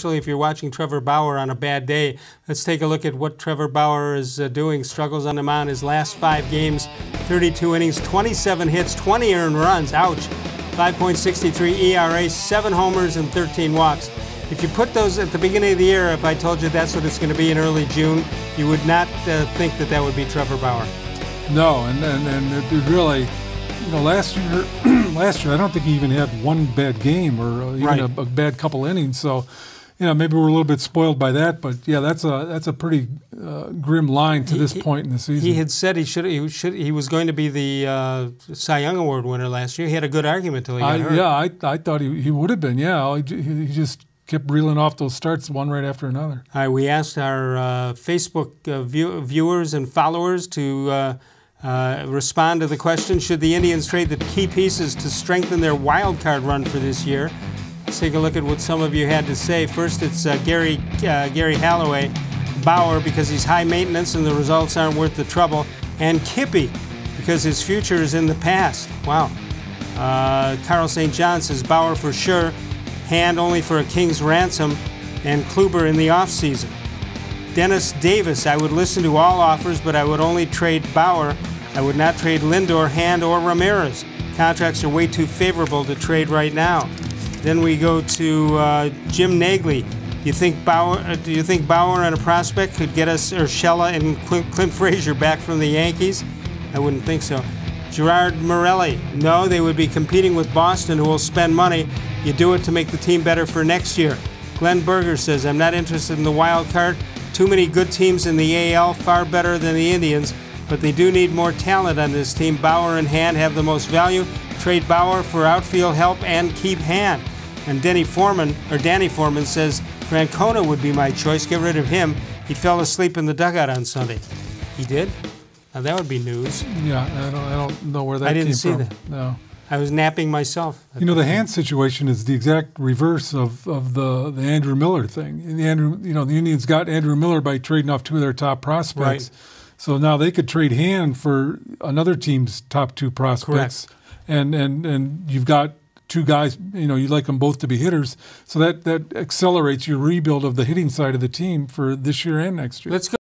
especially if you're watching Trevor Bauer on a bad day. Let's take a look at what Trevor Bauer is uh, doing. Struggles on the mound his last five games 32 innings, 27 hits, 20 earned runs. Ouch. 5.63 ERA, 7 homers, and 13 walks. If you put those at the beginning of the year, if I told you that's what it's going to be in early June, you would not uh, think that that would be Trevor Bauer. No, and and, and really, you know, last year, last year I don't think he even had one bad game or even Right. a, a bad couple innings. So, you know, maybe we're a little bit spoiled by that. But yeah, that's a that's a pretty uh, grim line to this he- point in the season. He had said he should he should he was going to be the uh, Cy Young Award winner last year. He had a good argument till he got I, hurt. yeah, I, I thought he, he would have been. Yeah, he, he just kept reeling off those starts one right after another. All right, we asked our uh, Facebook uh, view, viewers and followers to uh, uh, respond to the question Should the Indians trade the key pieces to strengthen their wild card run for this year? Let's take a look at what some of you had to say. First, it's uh, Gary, uh, Gary Halloway, Bauer, because he's high maintenance and the results aren't worth the trouble, and Kippy, because his future is in the past. Wow. Uh, Carl St. John says Bauer for sure, Hand only for a king's ransom, and Kluber in the offseason. Dennis Davis, I would listen to all offers, but I would only trade Bauer. I would not trade Lindor, Hand, or Ramirez. Contracts are way too favorable to trade right now. Then we go to uh, Jim Nagley. Do you think Bauer? uh, Do you think Bauer and a prospect could get us Urshela and Clint, Clint Frazier back from the Yankees? I wouldn't think so. Gerard Morelli. No, they would be competing with Boston, who will spend money. You do it to make the team better for next year. Glenn Berger says, I'm not interested in the wild card. Too many good teams in the AL, far better than the Indians, but they do need more talent on this team. Bauer and Hand have the most value. Trade Bauer for outfield help and keep Hand. And Denny Foreman, or Danny Foreman says, Francona would be my choice. Get rid of him. He fell asleep in the dugout on Sunday. He did? Now that would be news. Yeah, I don't, I don't know where that I didn't see from. that. No. I was napping myself. You know, the Hand situation is the exact reverse of, of the, the Andrew Miller thing. And the Andrew, you know, the Indians got Andrew Miller by trading off two of their top prospects. Right. So now they could trade Hand for another team's top two prospects. Correct. And, and, and you've got two guys, you know, you like them both to be hitters. So that, that accelerates your rebuild of the hitting side of the team for this year and next year. Let's go.